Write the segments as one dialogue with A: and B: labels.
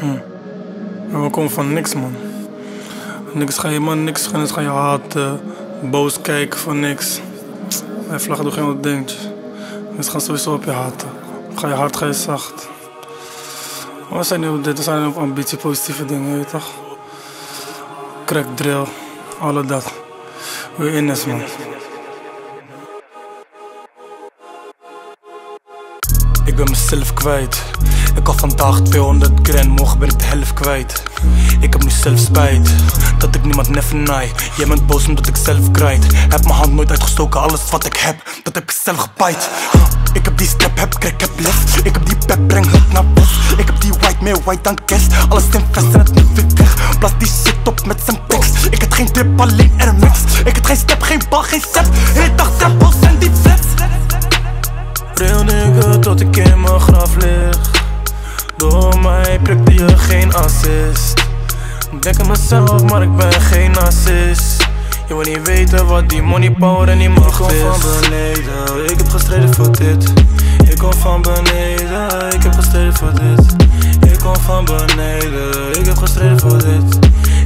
A: We komen van niks, man. Niks ga je, man, niks gaan, ga je haten, boos kijken van niks. Wij vlaggen door geen wat dingetjes. Mensen gaan sowieso op je haten. Ga je hard, ga je zacht. Maar we zijn nu op dit, we zijn nu op ambitie, positieve dingen, weet je toch? Crack, drill, alle dat. We in is, man. Ik ben mezelf kwijt. Ik had vandaag 200 grand, morgen ben ik de helft kwijt. Ik heb nu zelf spijt dat ik niemand neffen naai. Jij bent boos omdat ik zelf krijt. Heb mijn hand nooit uitgestoken, alles wat ik heb, dat heb ik zelf gepaaid. Ik heb die step, heb crack, heb les. Ik heb die pep, breng het naar bos. Ik heb die white, meer white dan cash. Alles in vest en het niet weer weg. Blaas die shit op met zijn tekst. Ik heb geen trip, alleen Air Max. Ik heb geen step, geen bal, geen step. Hele dag samples en die flex. Tot ik in mijn graf lig. Door mij prikte je geen assist. Denk aan mezelf, maar ik ben geen narcist. Je wil niet weten wat die money power en die macht is. Ik kom van beneden, ik heb gestreden voor dit. Ik kom van beneden, ik heb gestreden voor dit. Ik kom van beneden, ik heb gestreden voor dit.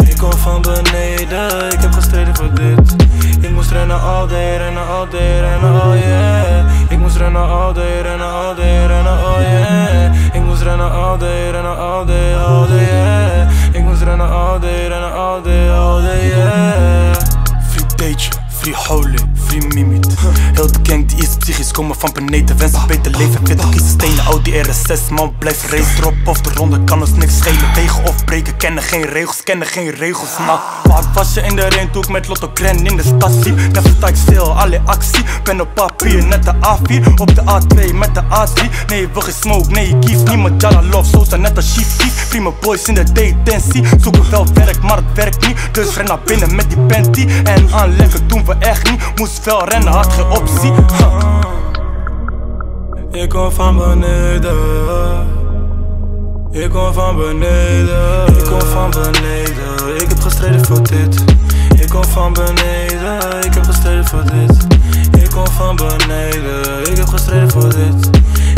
A: Ik kom van beneden, ik heb gestreden voor dit. Ik moest rennen all day, rennen all day, rennen all yeah. Ik moest rennen all day, rennen all day, rennen all yeah. Ik moest rennen all day, rennen all day, all day yeah. Ik moest rennen all day, rennen all day, all day yeah. Free dateje, free holy, free mimit. Heel de gang die is psychisch, komen van beneden. Wensen beter leven, witte kiezen stenen. Audi RS6, man blijf race Drop of de ronde, kan ons niks schelen. Wegen of breken, kennen geen regels, kennen geen regels Nou, waar was je in de rain toen ik met Lotto Kren in de stad? Zie Never sta ik stil, alle actie. Ben op papier, net de A4 Op de A2 met de A3 Nee, je wil geen smoke, nee je kiest niemand. Jalla love, zo zijn net als chief Prima boys in de detentie. Zoeken wel werk, maar het werkt niet. Dus ren naar binnen met die panty. En aanleggen doen we echt niet. Moest wel rennen, had geen optie. Ik kom van beneden. Ik kom van beneden, ik kom van beneden. Ik heb gestreden voor dit. Ik kom van beneden, ik voor dit. Ik kom van beneden, ik heb gestreden voor dit.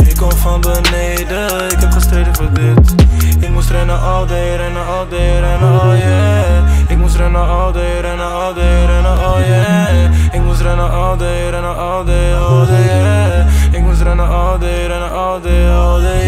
A: Ik kom van beneden, ik heb gestreden voor dit. Ik moest rennen all day, rennen all day, rennen all yeah. Ik moest rennen all day, rennen all day, rennen all yeah. Ik moest rennen all day, rennen all day, all day yeah. Ik moest rennen all day, rennen all day, all day